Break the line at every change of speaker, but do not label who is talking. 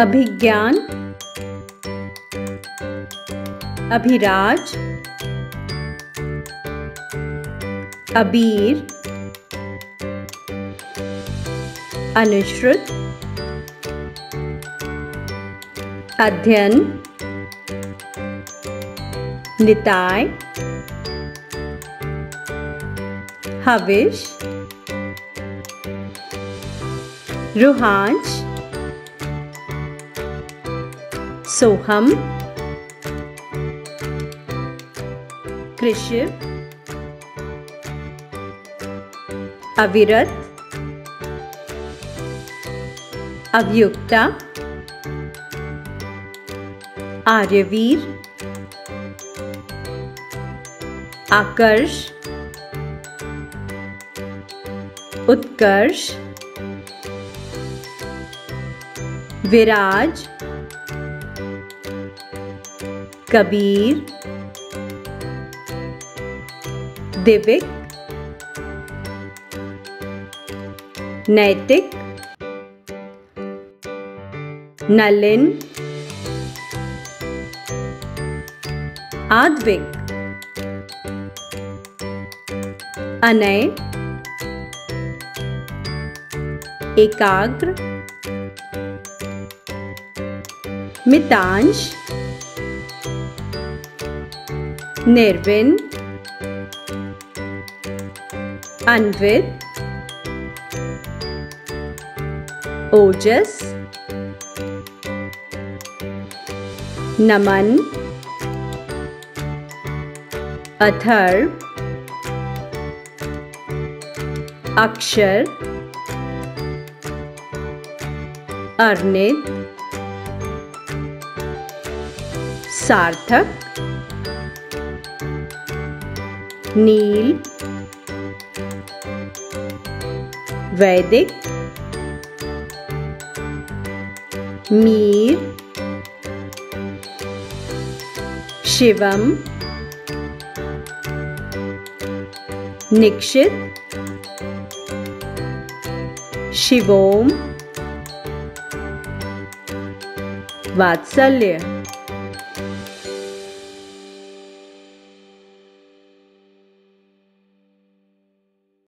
अभिज्ञान अभिराज अबीर अनुश्रुत अध्ययन निताय हविश रुहांश सोहम कृषि अविरत अवयुक्ता आर्यवीर आकर्ष उत्कर्ष विराज कबीर दिविक नैतिक नलिन आद्विक अनय एकाग्र मितांश निर्विन अन्वित ओजस नमन अथर्व अक्षर अर्नित सार्थक नील वैदिक मीर शिवम निक्षित शिवोम वात्सल्य।